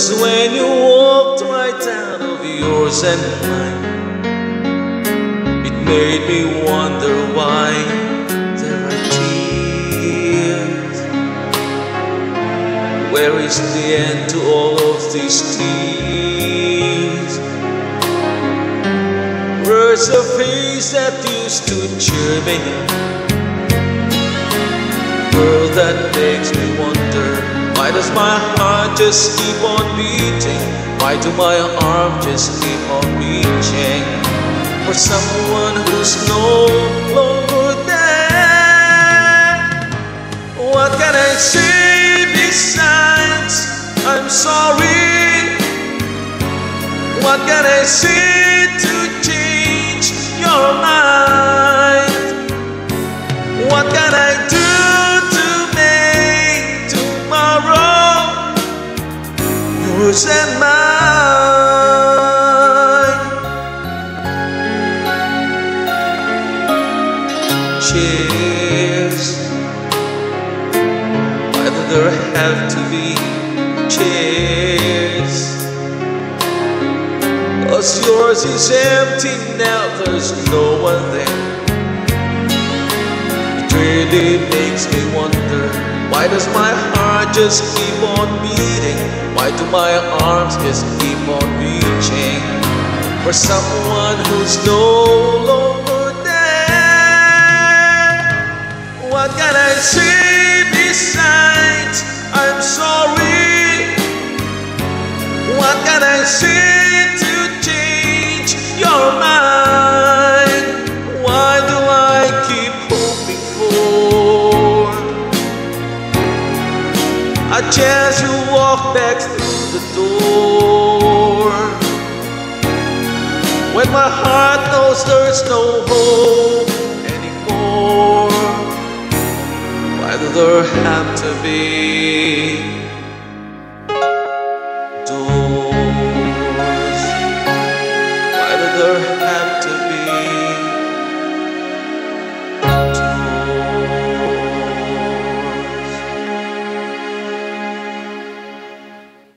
Cause when you walked right out of yours and mine, it made me wonder why there are tears. Where is the end to all of these tears? Words of face that used to cheer me. World that why does my heart just keep on beating? Why do my arms just keep on reaching for someone who's no longer there? What can I say besides I'm sorry? What can I say to change your mind? Yours and mine? Cheers. Why do there have to be cheers? Cause yours is empty now, there's no one there. It really makes me wonder why does my heart just keep on beating? Why do my arms just keep on reaching for someone who's no longer there? What can I say besides I'm sorry? What can I say a chance to walk back through the door? When my heart knows there's no hope anymore, why do there have to be